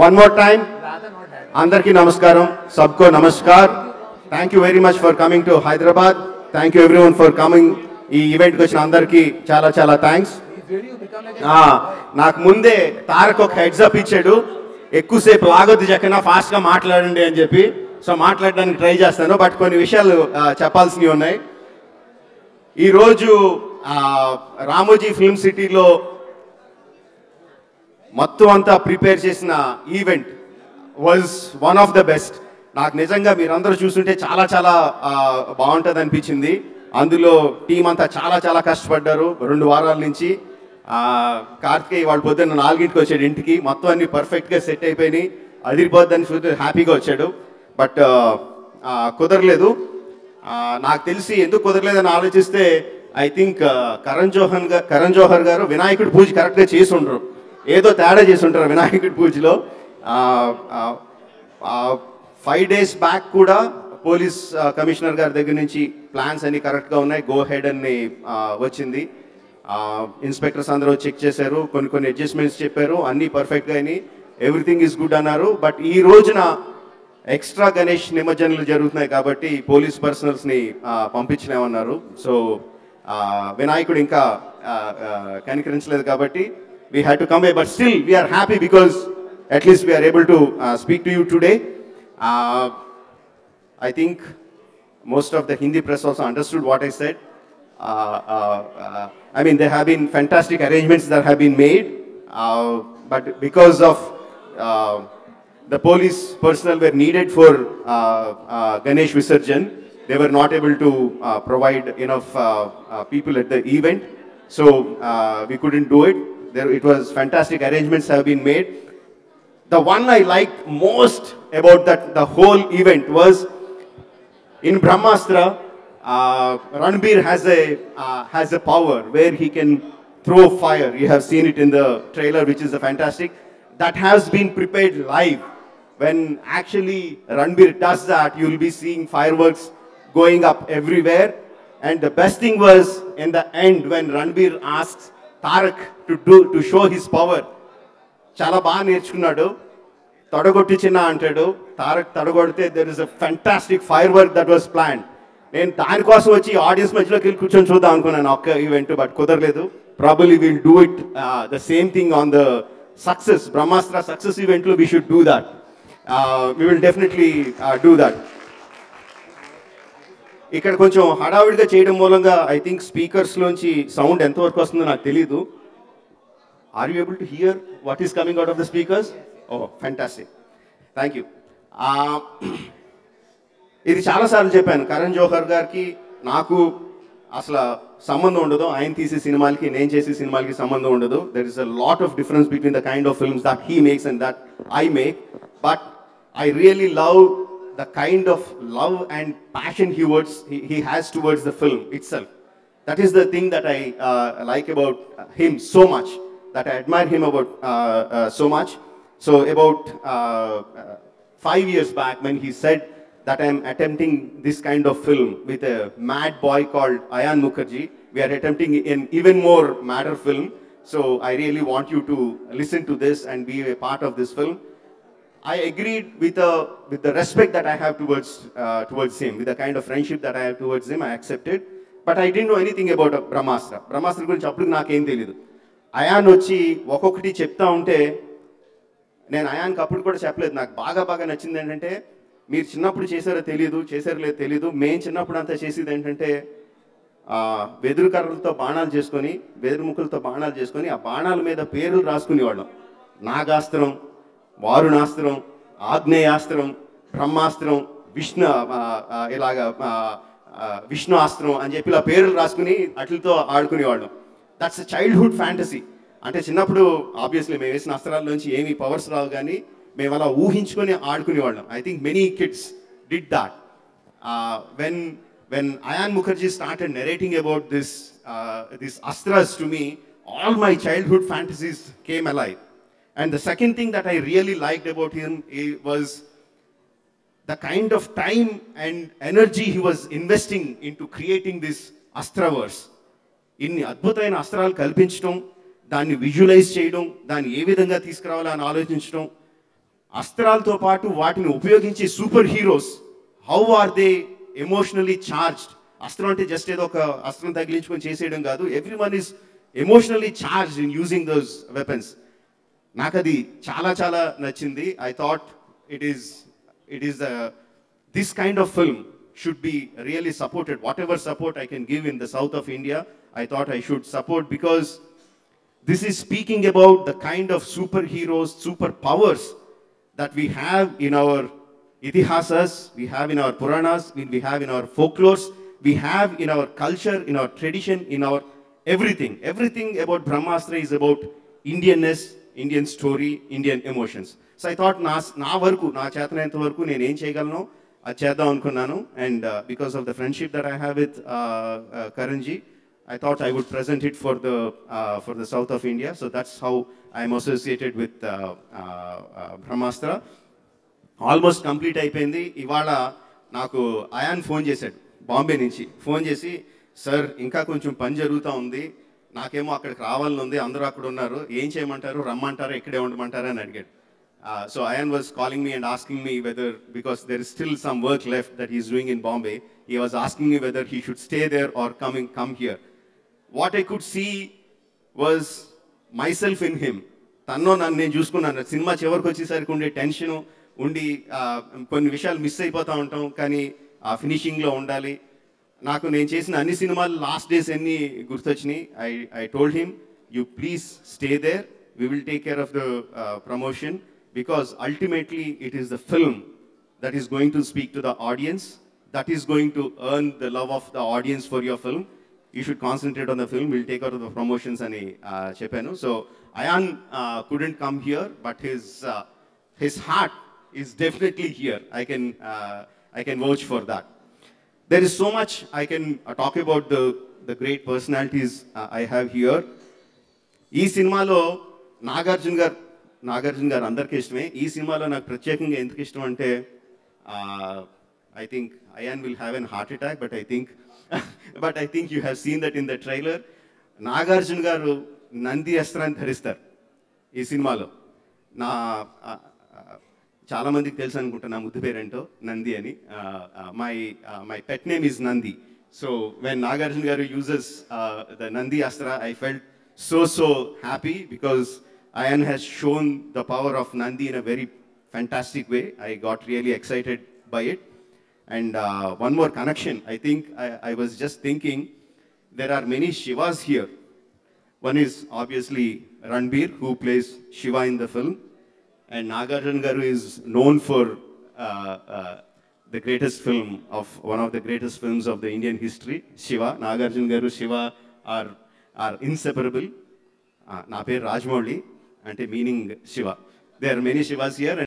One more time అందరికీ నమస్కారం. సబ్కో namaskar. Thank you very much for coming to Hyderabad thank you everyone for coming ఈ ఈవెంట్కి వచ్చిన అందరికీ చాలా చాలా థ్యాంక్స్ నాకు ముందే తారక్ ఒక హెడ్స్ ఇచ్చాడు. ఎక్కువసేపు లాగొద్దు జక్కన ఫాస్ట్గా మాట్లాడండి అని చెప్పి. సో మాట్లాడడానికి ట్రై చేస్తాను. బట్ కొన్ని విషయాలు చెప్పాల్సినవి ఉన్నాయి. ఈరోజు రామోజీ ఫిల్మ్ సిటీలో మొత్తం అంతా ప్రిపేర్ చేసిన event was one of the best నాకు నిజంగా మీరందరూ చూస్తుంటే చాలా చాలా బాగుంటుంది అనిపించింది అందులో టీం అంతా చాలా చాలా కష్టపడ్డారు. రెండు వారాల నుంచి కార్తికేయ వాడు పొద్దున్న నాలుగింటికి వచ్చాడు ఇంటికి. మొత్తం అన్ని పర్ఫెక్ట్గా సెట్ అయిపోయినాయి. అదిరిపోద్దని చూస్తే హ్యాపీగా వచ్చాడు. బట్ కుదరలేదు. నాకు తెలిసి ఎందుకు కుదరలేదని ఆలోచిస్తే ఐ థింక్ కరణ్ జోహన్ గారు కరణ్ జోహర్ గారు వినాయకుడు పూజ కరెక్ట్గా చేసి ఉండరు ఏదో తేడా చేసి ఉంటారు వినాయకుడి పూజలో. ఫైవ్ డేస్ బ్యాక్ కూడా పోలీస్ కమిషనర్ గారి దగ్గర నుంచి ప్లాన్స్ అన్ని కరెక్ట్గా ఉన్నాయి. గో హెడ్ అని వచ్చింది. ఇన్స్పెక్టర్స్ అందరూ చెక్ చేశారు. కొన్ని కొన్ని అడ్జస్ట్మెంట్స్ చెప్పారు. అన్నీ పర్ఫెక్ట్గా అయినాయి. ఎవ్రీథింగ్ ఈజ్ గుడ్ అన్నారు. బట్ ఈ రోజున ఎక్స్ట్రా గణేష్ నిమజ్జనలు జరుగుతున్నాయి కాబట్టి పోలీస్ పర్సనల్స్ని పంపించలేమన్నారు. సో వినాయకుడు ఇంకా we had to come away, but still we are happy because at least we are able to uh, speak to you today. Uh, I think most of the Hindi press also understood what I said. Uh, uh, uh I mean, there have been fantastic arrangements that have been made, uh, but because of the police personnel were needed for Ganesh Visarjan, they were not able to provide enough people at the event, so we couldn't do it. There, it was fantastic arrangements have been made. The one I liked most about that the whole event was in Brahmastra, uh, Ranbir has a uh, has a power where he can throw fire. You have seen it in the trailer, which is a fantastic. That has been prepared live. When actually Ranbir does that, you will be seeing fireworks going up everywhere. And the best thing was in the end when Ranbir asks Tarak to do to show his power చాలా బాగా నేర్చుకున్నాడు. తొడగొట్టి చిన్న అంటాడు. Tarak తడగొడితే there is a fantastic firework that was plan నేను దానికోసం వచ్చి audience మధ్యలోకి వెళ్ళి కూర్చొని చూద్దాం అనుకున్నాను. ఒక్క ఈవెంట్ బట్ కుదరలేదు. Probably will do it the same thing on the success Brahmastra success ఈవెంట్లో we should do that we will definitely do that ఇక్కడ కొంచెం హడావిడిగా చేయడం మూలంగా ఐ థింక్ స్పీకర్స్లోంచి సౌండ్ ఎంతవరకు వస్తుందో నాకు తెలియదు are you able to hear what is coming out of the speakers oh fantastic thank you ఇది చాలాసార్లు చెప్పాను. కరణ్ జోహర్ గారికి నాకు అసలు సంబంధం ఉండదు. ఆయన తీసే సినిమాలకి నేను చేసే సినిమాలకి సంబంధం ఉండదు. There is a lot of difference between the kind of films that he makes and that I make but I really love the kind of love and passion he, words, he, he has towards the film itself. That is the thing that I uh, like about him so much, that I admire him about uh, uh, so much. So about uh, uh, five years back when he said that I'm attempting this kind of film with a mad boy called Ayan Mukherjee, we are attempting an even more madder film. So I really want you to listen to this and be a part of this film. I agreed with the with the respect that I have towards uh, towards him, with the kind of friendship that I have towards him. I accepted, but I didn't know anything about uh, Brahmastra. Brahmastra గురించి అప్పుడు నాకేం తెలియదు ion వచ్చి ఒక్కొక్కటి చెప్తా ఉంటే నేను అయాన్కి అప్పుడు కూడా చెప్పలేదు నాకు బాగా బాగా నచ్చింది ఏంటంటే మీరు చిన్నప్పుడు చేశారో తెలియదు చేశారో లేదో తెలియదు మేము చిన్నప్పుడు అంతా చేసేది ఏంటంటే ఆ, వెదురు కర్రలతో బాణాలు చేసుకొని వెదురు ముక్కలతో బాణాలు చేసుకొని ఆ బాణాల మీద పేర్లు రాసుకునేవాళ్ళం నాగాస్త్రం వారుణాస్త్రం ఆగ్నేయాస్త్రం బ్రహ్మాస్త్రం విష్ణు ఇలాగ విష్ణు ఆస్త్రం అని చెప్పి ఇలా పేర్లు రాసుకుని అట్లతో ఆడుకునేవాళ్ళం. దట్స్ చైల్డ్హుడ్ ఫ్యాంటసీ అంటే చిన్నప్పుడు ఆబ్వియస్లీ మేము వేసిన అస్త్రాల్లోంచి ఏమీ పవర్స్ రావు కానీ మేము అలా ఊహించుకొని ఆడుకునేవాళ్ళం. I think many kids did that when when Ayan Mukerji started narrating about this this astras to me all my childhood fantasies came alive And the second thing that I really liked about him was the kind of time and energy he was investing into creating this Astraverse. ఇన్ని అద్భుతమైన అస్త్రాలు కల్పించడం దాన్ని visualise చేయడం దాన్ని ఏ విధంగా తీసుకురావాలని ఆలోచించడం అస్త్రాలతో పాటు వాటిని ఉపయోగించే super heroes how are they emotionally charged అస్త్రం అంటే జస్ట్ ఏదో ఒక అస్త్రం తగిలించుకొని చేసేయడం కాదు. Every one is emotionally charge in using those weapons నాకు అది చాలా చాలా నచ్చింది I thought it is it is this kind of film should be really supported whatever support I can give in the south of India I thought I should support because this is speaking about the kind of superheroes, superpowers that we have in our itihasas, we have in our puranas, we we have in our folklores, we have in our culture, in our tradition, in our everything. Everything about Brahmastra is about Indianness, Indian story Indian emotions so I thought నా నా వరకు నా చేతనైనంత వరకు నేను ఏం చేయగలను? అది చేద్దాం అనుకున్నాను. And because of the friendship that I have with Karan ji I thought I would present it for the for the south of India so that's how I'm associated with Brahmastra almost complete అయిపోయింది. ఇవాళ నాకు Ayaan phone చేశాడు బాంబే నుంచి. Phone చేసి sir ఇంకా కొంచెం పని జరుగుతూ ఉంది. నాకేమో అక్కడికి రావాలని ఉంది అందరూ అక్కడ ఉన్నారు. ఏం చేయమంటారు? రమ్మంటారా? ఇక్కడే ఉండమంటారా అని అడిగాడు. So Ayan was calling me and asking me whether because there is still some work left that is doing in Bombay he was asking me whether he should stay there or coming come here what I could see was myself in him తన్నో నన్ను నేను చూసుకున్నాను. Cinema చివరికి వచ్చేసరికి ఉండే tension ఉండి కొన్ని విషయాలు మిస్ అయిపోతూ ఉంటాం. కానీ ఆ ఫినిషింగ్లో ఉండాలి. నాకు నేను చేసిన అన్ని సినిమాలు లాస్ట్ డేస్ అన్ని గుర్తొచ్చినాయి I I told him you please stay there we will take care of the promotion because ultimately it is the film that is going to speak to the audience, that is going to earn the love of the audience for your film. You should concentrate on the film. We'll take out of the promotions and uh, Chepenu. So Ayan uh, couldn't come here, but his uh, his heart is definitely here. I can uh, I can vouch for that. There is so much I can uh, talk about the the great personalities uh, I have here. ఈ సినిమాలో నాగార్జున గారు నాగార్జున గారు అందరికీ ఇష్టమే. ఈ సినిమాలో నాకు ప్రత్యేకంగా ఎందుకు ఇష్టం అంటే I think Ayan will have an heart attack but I think but I think you have seen that in the trailer Nagarjuna garu Nandi అస్త్రాన్ని ధరిస్తారు ఈ సినిమాలో. నా ఆ, చాలా మందికి తెలుసు అనుకుంటా నా ముద్దు పేరేంటో నంది అని my my pet name is Nandi so when Nagarjuna garu uses the Nandi astra I felt so so happy because Ayan has shown the power of Nandi in a very fantastic way. I got really excited by it. And uh, one more connection. I think I, I was just thinking there are many Shivas here. One is obviously Ranbir, who plays Shiva in the film. And Nagarjun Garu is known for uh, uh, the greatest film of one of the greatest films of the Indian history, Shiva. Nagarjun Garu, Shiva are, are inseparable. Uh, నా పేరు రాజమౌళి అంటే meaning Shiva they are many Shivas here